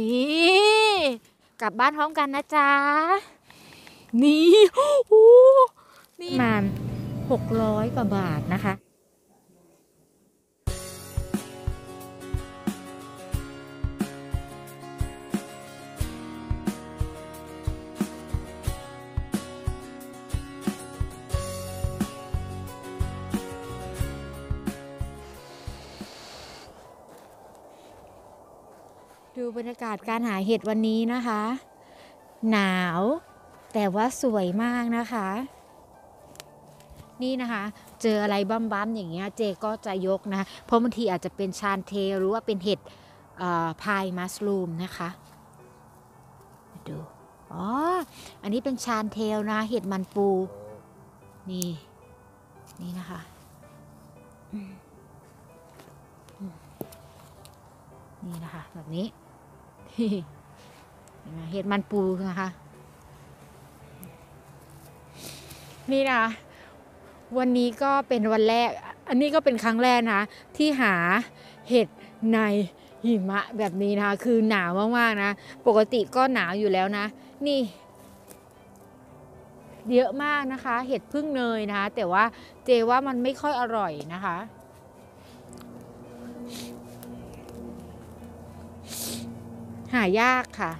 นี่กลับบ้านพร้อมกันนะจ๊ะ นี่โอ้นี่ประมาณหกร้อยกว่าบาทนะคะ บรรยากาศการหาเห็ดวันนี้นะคะ หนาวแต่ว่าสวยมากนะคะ นี่นะคะ เจออะไรบ้ามๆอย่างเงี้ยเจก็จะยกนะ เพราะบางทีอาจจะเป็นชานเทหรือว่าเป็นเห็ดพายมัสลูมนะคะดูอ๋อ อันนี้เป็นชานเทลนะเห็ดมันปู นี่ นี่นะคะนี่นะคะ แบบนี้ เห็ดมันปูนะคะ นี่นะวันนี้ก็เป็นวันแรก อันนี้ก็เป็นครั้งแรกนะที่หาเห็ดในหิมะแบบนี้นะคะ คือหนาวมากๆนะ ปกติก็หนาวอยู่แล้วนะ นี่ เยอะมากนะคะ เห็ดพึ่งเนยนะคะ แต่ว่าเจว่ามันไม่ค่อยอร่อยนะคะายากค่ะ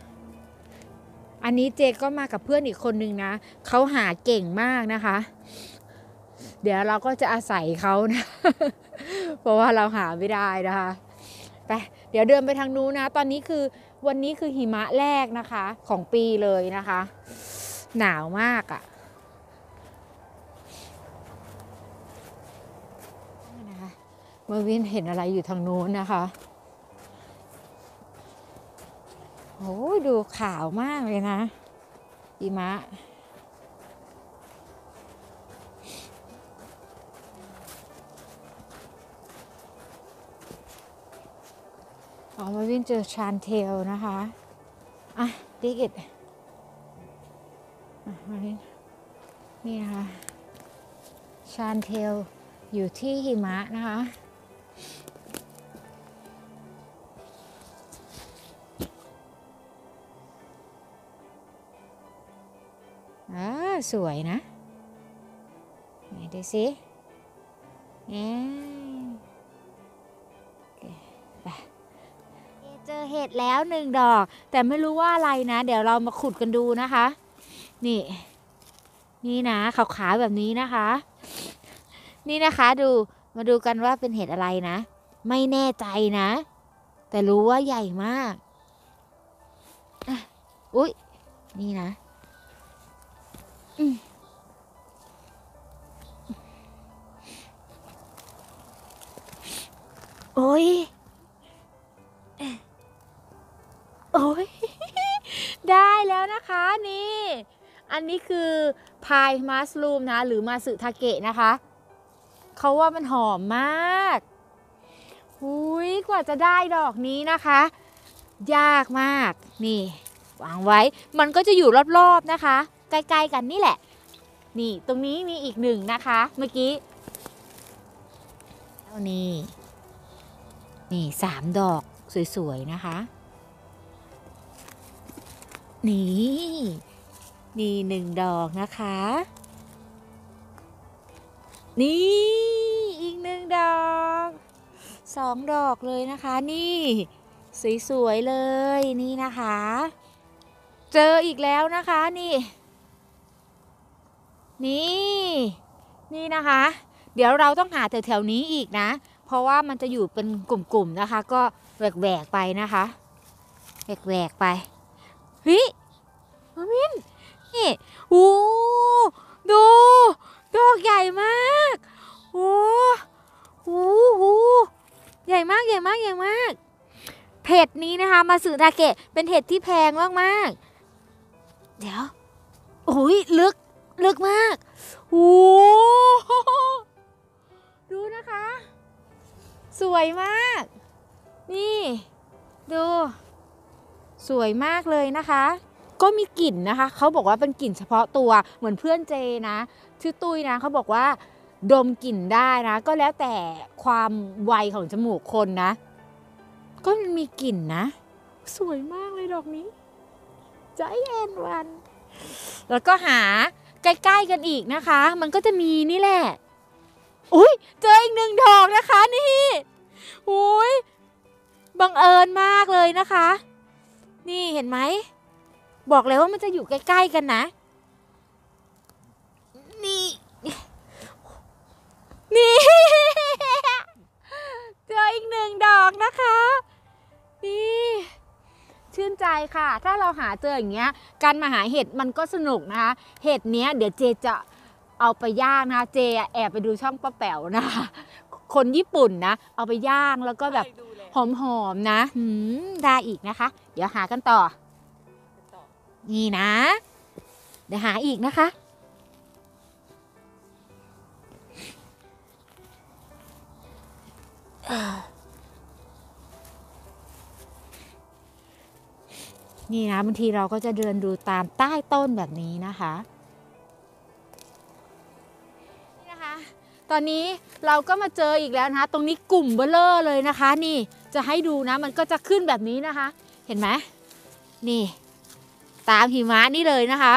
อันนี้เจก็มากับเพื่อนอีกคนนึงนะเขาหาเก่งมากนะคะ เดี๋ยวเราก็จะอาศัยเขานะ เพราะว่าเราหาไม่ได้นะคะไปเดี๋ยวเดินไปทางนู้นนะ ตอนนี้คือวันนี้คือหิมะแรกนะคะ ของปีเลยนะคะ หนาวมากอะ่ะนะคะเมื่อวินเห็นอะไรอยู่ทางนู้นนะคะ โอ้ยดูขาวมากเลยนะหิมะอ๋อมาวิ่งเจอชานเทลนะคะ อะดิกอิดอะมาวิ่งนี่นะคะ ชานเทลอยู่ที่หิมะนะคะ สวยนะไหนดูสิเอ๊ะโอเจอเห็ดแล้วหนึ่งดอก แต่ไม่รู้ว่าอะไรนะ เดี๋ยวเรามาขุดกันดูนะคะ นี่ นี่นะขาวๆแบบนี้นะคะ นี่นะคะดูมาดูกันว่าเป็นเห็ดอะไรนะ ไม่แน่ใจนะ แต่รู้ว่าใหญ่มากอ,อุ๊ยนี่นะ โอ้ย โอ้ย ได้แล้วนะคะนี่ อันนี้คือพายมัสลูมนะ หรือมาสึทาเกะนะคะ เขาว่ามันหอมมากอุ้ยกว่าจะได้ดอกนี้นะคะ ยากมาก นี่ วางไว้ มันก็จะอยู่รอบๆนะคะ ใกล้ๆกันนี่แหละ นี่ตรงนี้มีอีกหนึ่งนะคะ เมื่อกี้แล้วนี่นี่สามดอกสวยๆนะคะ นี่นี่หนึ่งดอกนะคะ นี่อีกหนึ่งดอกสองดอกเลยนะคะนี่ สวยๆเลยนี่นะคะ เจออีกแล้วนะคะนี่ นี่ นี่นะคะ เดี๋ยวเราต้องหาแถวๆนี้อีกนะ เพราะว่ามันจะอยู่เป็นกลุ่มๆนะคะ ก็แหวกๆไปนะคะแหวกๆไปเฮ้ยมามินนี่โอ้ดูดอกใหญ่มากโอ้โหโหใหญ่มากใหญ่มากใหญ่มากเห็ดนี้นะคะมาสึทาเกะเป็นเห็ดที่แพงมากๆ เดี๋ยวโอ้ยลึก ลึกมากโอ้โหดูนะคะ สวยมาก นี่ ดู สวยมากเลยนะคะ ก็มีกลิ่นนะคะ เขาบอกว่าเป็นกลิ่นเฉพาะตัวเหมือนเพื่อนเจนะ ชื่อตุ้ยนะเขาบอกว่า ดมกลิ่นได้นะ ก็แล้วแต่ความไวของจมูกคนนะ ก็มันมีกลิ่นนะ สวยมากเลยดอกนี้ ใจแอนวัน แล้วก็หา ใกล้ๆกันอีกนะคะ มันก็จะมีนี่แหละ อุ้ยเจออีกหนึ่งดอกนะคะนี่อุ้ยบังเอิญมากเลยนะคะ นี่เห็นไหม บอกเลยว่ามันจะอยู่ใกล้ๆกันนะ นี่ นี่ เจออีกหนึ่งดอกนะคะ นี่ ชื่นใจค่ะ ถ้าเราหาเจออย่างเงี้ย การมาหาเห็ดมันก็สนุกนะคะ เห็ดเนี้ยเดี๋ยวเจจะเอาไปย่างนะคะเจแอบไปดูช่องป้าแป๋วนะคะ คนญี่ปุ่นนะ เอาไปย่างแล้วก็แบบใครดูแลหอมๆนะหืมได้อีกนะคะ เดี๋ยวหากันต่อต่อนี่นะ เดี๋ยวหาอีกนะคะ นี่นะบางทีเราก็จะเดินดูตามใต้ต้นแบบนี้นะคะนี่นะคะ ตอนนี้เราก็มาเจออีกแล้วนะคะตรงนี้กลุ่มเบลเลอร์เลยนะคะ นี่จะให้ดูนะ มันก็จะขึ้นแบบนี้นะคะ เห็นไหมนี่ ตามหิมะนี่เลยนะคะ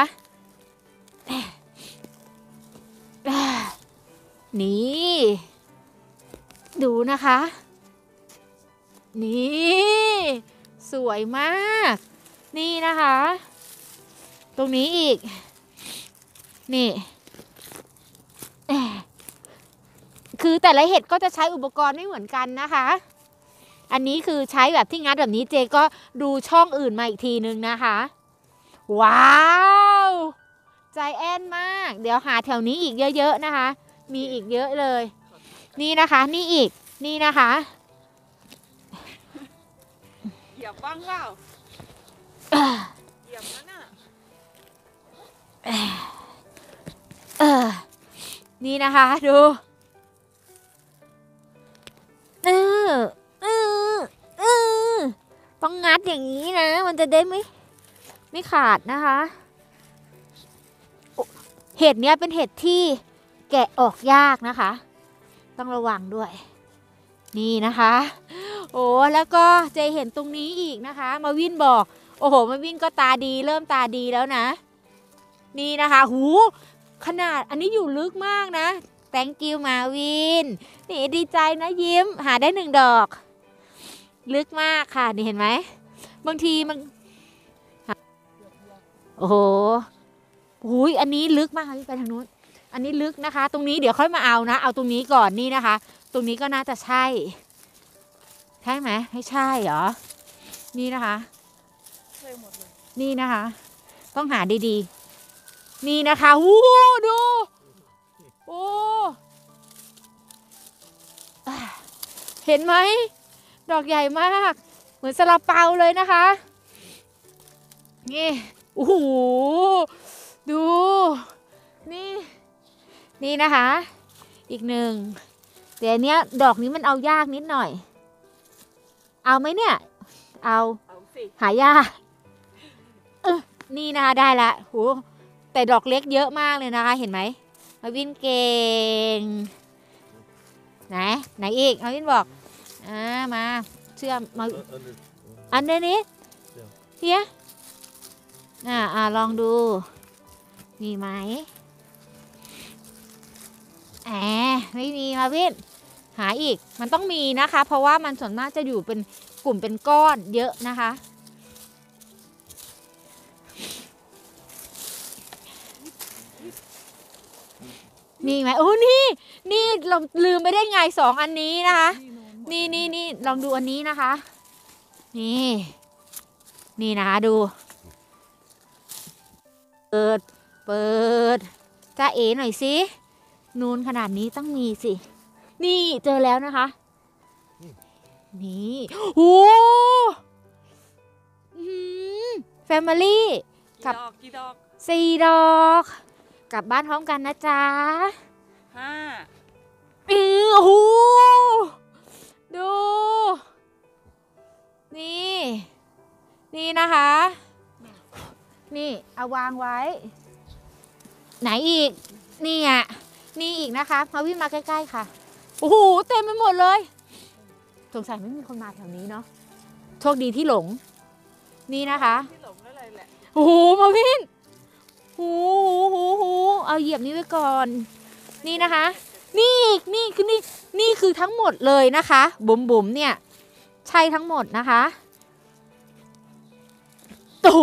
นี่ ดูนะคะ นี่ สวยมาก นี่นะคะ ตรงนี้อีก นี่ คือแต่ละเห็ดก็จะใช้อุปกรณ์ไม่เหมือนกันนะคะ อันนี้คือใช้แบบที่งัดแบบนี้เจก็ดูช่องอื่นมาอีกทีนึงนะคะ ว้าวใจแอนมาก เดี๋ยวหาแถวนี้อีกเยอะๆนะคะ มีอีกเยอะเลย นี่นะคะ นี่อีก นี่นะคะเหยียบบ้างเปล่า เหยียบนั่นน่ะเออ นี่นะคะ ดูเออเออเออต้องงัดอย่างนี้นะ มันจะได้ไม่ไม่ขาดนะคะ เห็ดเนี้ยเป็นเห็ดที่แกะออกยากนะคะ ต้องระวังด้วย นี่นะคะ โอ้แล้วก็เจเห็นตรงนี้อีกนะคะ มาวินบอก โอ้โหมาวินก็ตาดีเริ่มตาดีแล้วนะ นี่นะคะ หูขนาดอันนี้อยู่ลึกมากนะ thank you มาวิน นี่ดีใจนะยิ้ม หาได้หนึ่งดอก ลึกมากค่ะ นี่เห็นไหม บางทีมัน โอ้โหหุยอันนี้ลึกมากค่ะพี่ไปทางนู้น อันนี้ลึกนะคะ ตรงนี้เดี๋ยวค่อยมาเอานะ เอาตรงนี้ก่อนนี่นะคะ ตรงนี้ก็น่าจะใช่ ใช่ไหมไม่ใช่เหรอ นี่นะคะ เคยหมดเลย นี่นะคะ ต้องหาดีๆ นี่นะคะวู้ดู โอ้อะเห็นไหม ดอกใหญ่มาก เหมือนสลาเปาเลยนะคะ นี่ โอ้โห ดู นี่ นี่นะคะ อีกหนึ่งแต่อันเนี้ย ดอกนี้มันเอายากนิดหน่อย เอาไหมเนี่ย เอาเอาสิหายากเออ นี่นะคะได้ละโหแต่ดอกเล็กเยอะมากเลยนะคะเห็นไหมมาวินเก่งไหนไหนอีกมาวินบอกอ่ามาเชื่อมมาอันนี้เดี๋ยวเฮียอ่าอ่าลองดูมีไหมแหมไม่มีมาวินหาอีกมันต้องมีนะคะ เพราะว่ามันส่วนมากจะอยู่เป็นกลุ่มเป็นก้อนเยอะนะคะ มีไหมโอ้นี่ นี่เราลืมไปได้ไงสองอันนี้นะคะ นี่นี่นี่ลองดูอันนี้นะคะ นี่ นี่นะคะดู เปิด เปิดจ้าเอ๋หน่อยสินูนขนาดนี้ต้องมีสิ นี่เจอแล้วนะคะ นี่โอ้แฟมิลี่กี่กับดอกกี่ดอกสี่ดอก กลับบ้านพร้อมกันนะจ๊ะห้าอือโอ้โหดู นี่ นี่นะคะ นี่เอาวางไว้ ไหนอีก นี่อะ นี่อีกนะคะ มาวิ่งมาใกล้ ๆ ค่ะ โอ้โห เต็มไปหมดเลย สงสัยไม่มีคนมาแถวนี้เนาะ โชคดีที่หลง นี่นะคะ ที่หลงแล้วอะไรแหละ โอ้โห มาวิน โอ้โหโอ้โหเอาเหยียบนี้ไว้ก่อน นี่นะคะ นี่อีกนี่คือนี่นี่คือทั้งหมดเลยนะคะ บุ๋มบุ๋มเนี่ย ใช่ทั้งหมดนะคะโอ้โห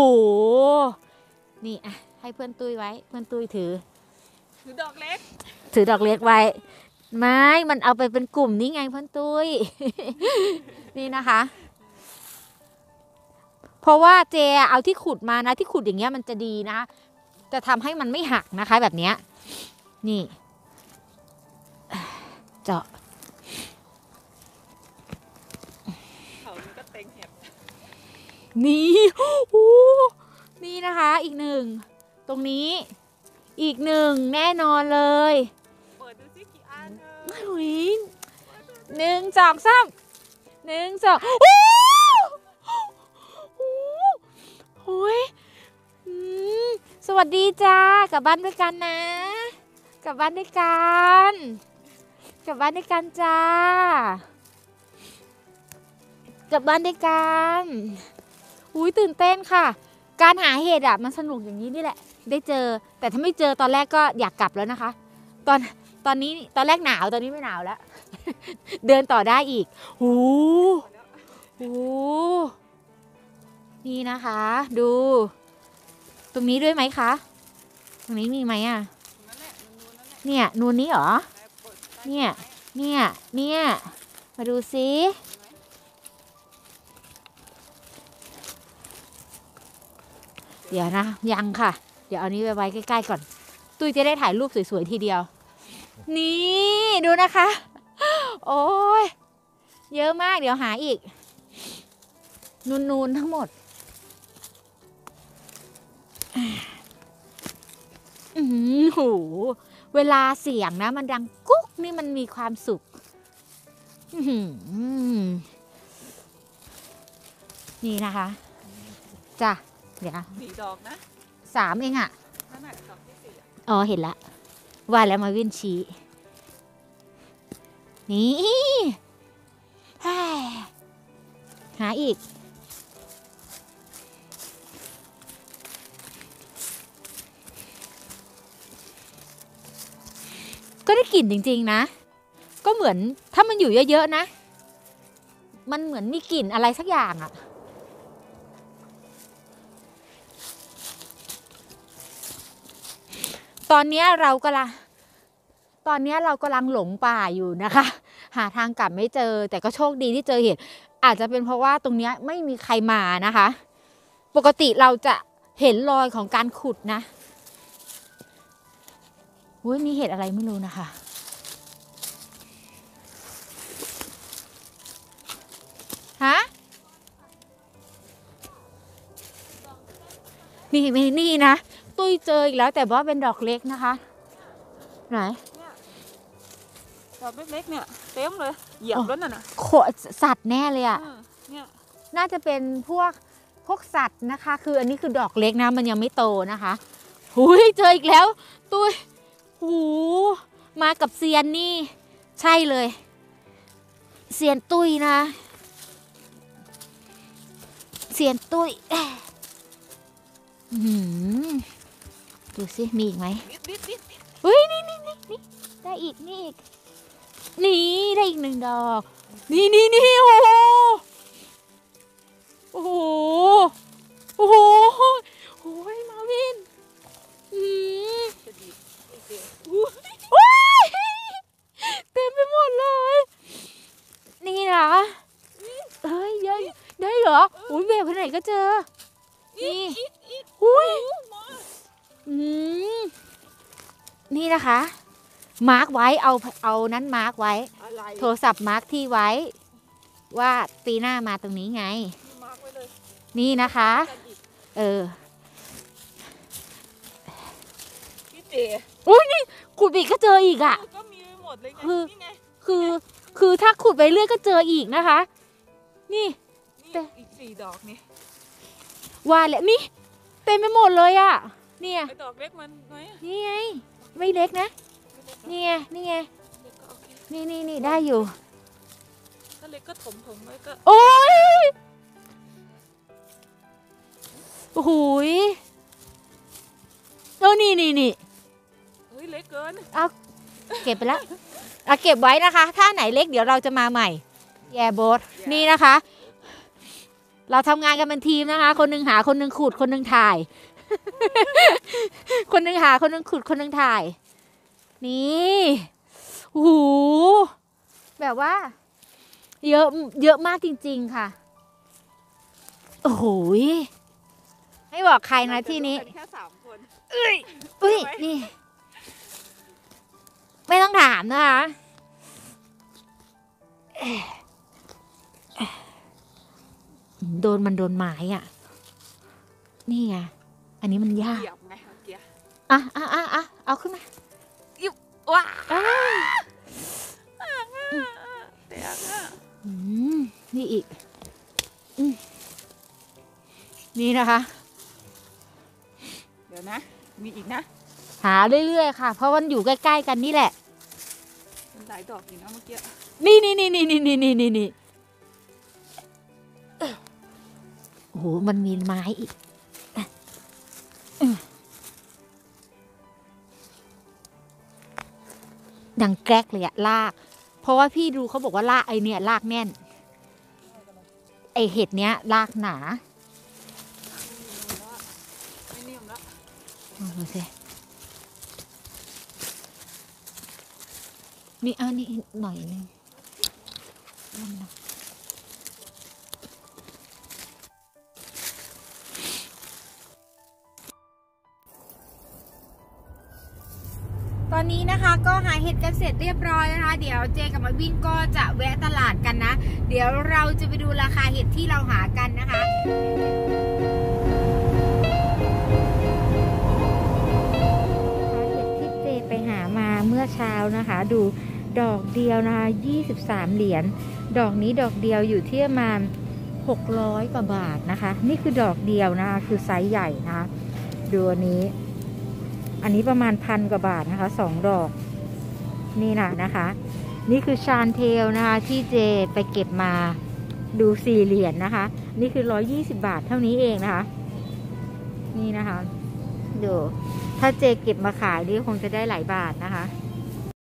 นี่อะให้เพื่อนตุ้ยไว้ เพื่อนตุ้ยถือ ถือดอกเล็ก ถือดอกเล็กไว้ ไม่มันเอาไปเป็นกลุ่มนี่ไงเพื่อนตุ้ย นี่นะคะ เพราะว่าเจเอาที่ขุดมานะที่ขุดอย่างเงี้ยมันจะดีนะ จะทำให้มันไม่หักนะคะแบบนี้นี่ เจาะนี่โอ้โหนี่นะคะอีกหนึ่ง ตรงนี้อีกหนึ่งแน่นอนเลยเปิดดูสิกี่อันเออหุยหนึ่งสองสามหนึ่งสองโอ้โหโอ้ย สวัสดีจ้ากลับบ้านด้วยกันนะ กลับบ้านด้วยกันกลับบ้านด้วยกันจ้ากลับบ้านด้วยกันอุ้ยตื่นเต้นค่ะ การหาเห็ดอะมันสนุกอย่างนี้นี่แหละ ได้เจอ แต่ถ้าไม่เจอตอนแรกก็อยากกลับแล้วนะคะ ตอนตอนนี้ตอนแรกหนาวตอนนี้ไม่หนาวแล้ว เดินต่อได้อีกหูหูนี่นะคะ ดู รงนี้ด้วยไหมคะ ตรงนี้มีไหมอะ เนี่ย นูนนี้เหรอเปิดได้เนี่ย เนี่ย เนี่ย มาดูซิเดี๋ยวนะ ยังค่ะ เดี๋ยวเอานี้ไปไว้ใกล้ๆก่อน ตุ้ยจะได้ถ่ายรูปสวยๆทีเดียว นี่ดูนะคะ โอ้ยเยอะมากเดี๋ยวหาอีก นูนๆทั้งหมด หือโหเวลาเสียงนะ มันดังกุ๊กนี่มันมีความสุขอื้อหือนี่นะคะจ้ะเดี๋ยวสี่ดอกนะสามเองอะนั่นแหละดอกที่สี่อะอ๋อเห็นละว่าแล้วมาวินชี้นี่เฮ้ยหาอีก กลิ่นจริง ๆ นะ ก็เหมือนถ้ามันอยู่เยอะๆนะ มันเหมือนมีกลิ่นอะไรสักอย่างอะตอนนี้เรากำลังตอนนี้เรากำลังหลงป่าอยู่นะคะ หาทางกลับไม่เจอ แต่ก็โชคดีที่เจอเห็ดอาจจะเป็นเพราะว่าตรงเนี้ยไม่มีใครมานะคะ ปกติเราจะเห็นรอยของการขุดนะอุ้ยมีเห็ดอะไรไม่รู้นะคะ นี่ไม่นี่นะ ตุ้ยเจออีกแล้วแต่ว่าเป็นดอกเล็กนะคะ ไหนดอกเล็กๆเนี่ยเต็มเลย เหยียบแล้วน่ะนะโขสัตว์แน่เลยอะเออเนี่ยน่าจะเป็นพวกพวกสัตว์นะคะ คืออันนี้คือดอกเล็กนะ มันยังไม่โตนะคะหุยเจออีกแล้ว ตุ้ยหูมากับเซียนนี่ ใช่เลยเซียนตุ้ยนะเซียนตุ้ยแอะอื้อหือ ดูสิมีอีกไหมนิดนิดนิดเฮ้ยนี่นี่นี่นี่ได้อีกนี่อีกนี่ได้อีกหนึ่งดอก นี่นี่นี่โอ้โหโอ้โหโอ้โหโอ้ยมาวินอืมจะดีอีกเดียวว้ายเต็มไปหมดเลย นี่นะเฮ้ยเยอะได้เหรออุ้ยแบบไปไหนก็เจอ นี่อีกอีกอุ้ยอู้มาอืมนี่นะคะ มาร์กไว้เอาเอานั้นมาร์กไว้อะไรโทรศัพท์มาร์กที่ไว้ ว่าปีหน้ามาตรงนี้ไงที่มาร์กไว้เลยนี่นะคะกันอีกเออพี่เจอุ้ยนี่ขุดไปอีกก็เจออีกอะ่ะก็มีไปหมดเลยไงคือนี่ไงคือคือถ้าขุดไปเรื่อยก็เจออีกนะคะ นี่ แต่นี่อีกสี่ดอกนี่ ว่าแล้วนี่เต็มไปหมดเลยอะ่ะ เนี่ยไอ้ดอกเล็กมันไหมอะนี่ไง ไม่เล็กนะไม่เล็กหรอกนี่ไง นี่ไงเล็กก็โอเคนี่นี่นี่ได้อยู่ ถ้าเล็กก็ถมถมๆไว้ก็ โอ้ยโอ้โหยโอ้นี่นี่นี่เฮ้ยเล็กเกินเก็บไปแล้วอะเก็บไว้นะคะ ถ้าไหนเล็กเดี๋ยวเราจะมาใหม่ แย่โบสนี่นะคะ เราทำงานกันเป็นทีมนะคะ คนหนึงหาคนหนึงขุดคนหนึงถ่าย คนหนึงหาคนหนึงขุดคนหนึงถ่าย นี่โอ้โหแบบว่า เยอะเยอะมากจริง ๆ ค่ะ โอ้โหยไม่บอกใครนะที่นี้เราจะรู้กัแค่สามคนอุ้ยใช่ไหมนี่ ไม่ต้องถามนะคะ โดนมันโดนไม้อะ นี่ไง อันนี้มันยาก เหยียบไงเมื่อกี้อะอะอะอะเอาขึ้นมาว้าอ้าวแตกอะอืมนี่อีกอืมนี่นะคะ เดี๋ยวนะ มีอีกนะหาเรื่อยๆค่ะ เพราะมันอยู่ใกล้ๆกันนี่แหละ มันหลายดอกอยู่นะเมื่อกี้ นี่นี่นี่นี่นี่นี่นี่นี่ มันมีไม้อีกดังแกรกเลยอะลาก เพราะว่าพี่ดูเขาบอกว่าลากไอเนี่ยลากแน่น ไอเห็ดเนี้ยลากหนาม่นิ่มแล้วเอาดูสินี่อานี่หน่อยนึงนั่นนะ อนนี้นะคะก็หาเห็ดกันเสร็จเรียบร้อยนะคะ เดี๋ยวเจกับมาวินก็จะแวะตลาดกันนะ เดี๋ยวเราจะไปดูราคาเห็ดที่เราหากันนะคะเห็ดที่เจไปหามาเมื่อเช้านะคะ ดูดอกเดียวนะคะ 23 เหรียญ ดอกนี้ดอกเดียวอยู่ที่ประมาณ 600 กว่าบาทนะคะ นี่คือดอกเดียวนะคะ คือไซส์ใหญ่นะคะ ดูอันนี้ อันนี้ประมาณพันกว่าบาทนะคะสองดอก นี่นะนะคะ นี่คือชานเทลนะคะ ที่เจไปเก็บมาดูสี่เหรียญนะคะ นี่คือ120บาทเท่านี้เองนะคะ นี่นะคะดูถ้าเจเก็บมาขายนี่คงจะได้หลายบาทนะคะ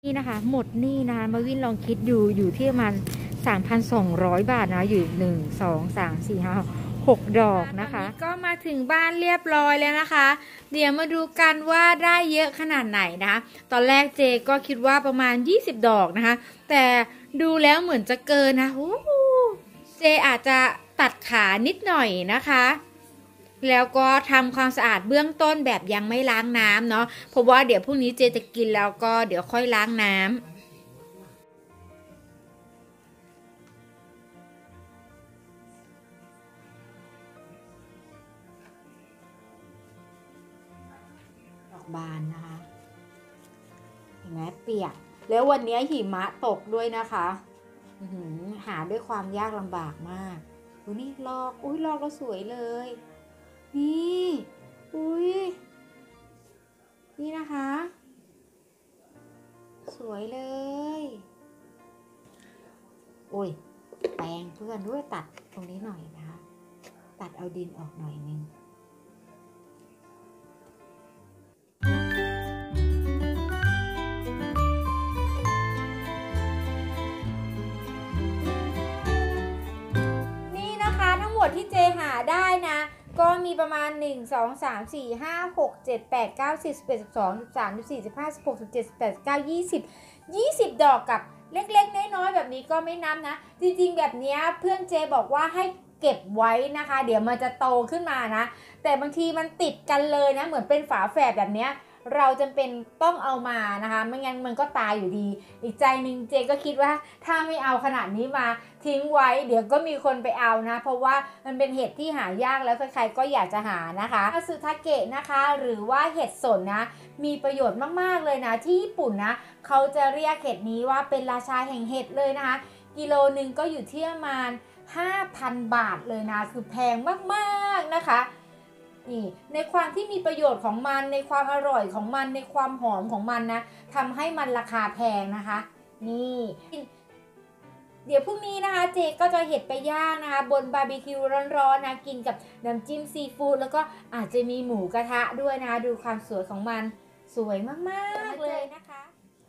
นี่นะคะ หมดนี่นะคะมาวินลองคิดอยู่อยู่ที่ประมาณ3,200บาทนะอยู่หนึ่งสองสามสี่ห้าหก ดอกนะคะ ก็มาถึงบ้านเรียบร้อยแล้วนะคะ เดี๋ยวมาดูกันว่าได้เยอะขนาดไหนนะคะ ตอนแรกเจก็คิดว่าประมาณ 20 ดอกนะคะ แต่ดูแล้วเหมือนจะเกินนะโอ้โหเจอาจจะตัดขานิดหน่อยนะคะแล้วก็ทำความสะอาดเบื้องต้นแบบยังไม่ล้างน้ำเนาะเพราะว่าเดี๋ยวพรุ่งนี้เจจะกินแล้วก็เดี๋ยวค่อยล้างน้ำ บานนะคะเห็นไหมเปียก แล้ววันนี้หิมะตกด้วยนะคะหหาด้วยความยากลำบากมากดูนี่ลอกอุ้ยลอกแล้วสวยเลย นี่อุ้ยนี่นะคะ สวยเลยโอ้ยแปรงเพื่อนด้วยตัดตรงนี้หน่อยนะคะ ตัดเอาดินออกหน่อยนึง ดที่เจหาได้นะ ก็มีประมาณ 1 2 3 4 5 6 7 8 9 10 11 12 13 14 15 16 17 18 19 20 20 ดอกกับเล็กๆ น้อยๆ แบบนี้ก็ไม่นับนะ จริงๆ แบบนี้เพื่อนเจบอกว่าให้เก็บไว้นะคะ เดี๋ยวมันจะโตขึ้นมานะ แต่บางทีมันติดกันเลยนะ เหมือนเป็นฝาแฝดแบบนี้ เราจำเป็นต้องเอามานะคะ ไม่งั้นมันก็ตายอยู่ดี อีกใจหนึ่งเจก็คิดว่าถ้าไม่เอาขนาดนี้มาทิ้งไว้ เดี๋ยวก็มีคนไปเอานะ เพราะว่ามันเป็นเห็ดที่หายากแล้วใครๆก็อยากจะหานะคะอาซึทาเกะนะคะ หรือว่าเห็ดสนนะ มีประโยชน์มากๆเลยนะ ที่ญี่ปุ่นนะ เขาจะเรียกเห็ดนี้ว่าเป็นราชาแห่งเห็ดเลยนะคะ กิโลหนึ่งก็อยู่ที่ประมาณ5,000 บาทเลยนะ คือแพงมากๆนะคะ นี่ในความที่มีประโยชน์ของมันในความอร่อยของมันในความหอมของมันนะทำให้มันราคาแพงนะคะ นี่เดี๋ยวพรุ่งนี้นะคะเจก็จะเห็ดไปย่างนะคะ บนบาร์บีคิวร้อนๆนะกินกับน้ำจิ้มซีฟู้ดแล้วก็อาจจะมีหมูกระทะด้วยนะคะดูความสวยของมันสวยมากๆเลยนะคะ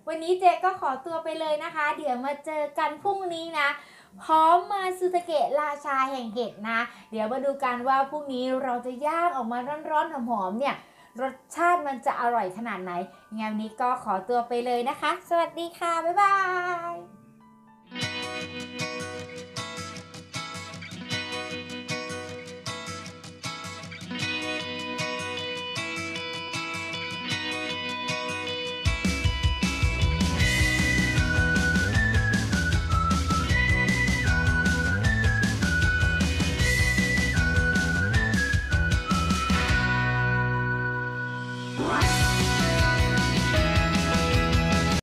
วันนี้เจก็ขอตัวไปเลยนะคะ เดี๋ยวมาเจอกันพรุ่งนี้นะ พร้อมมาซูตะเกะราชาแห่งเห็ดนะ เดี๋ยวมาดูกันว่าพรุ่งนี้เราจะย่างออกมาร้อนๆหอมๆเนี่ย รสชาติมันจะอร่อยขนาดไหนงานนี้ก็ขอตัวไปเลยนะคะ สวัสดีค่ะ บ๊ายบาย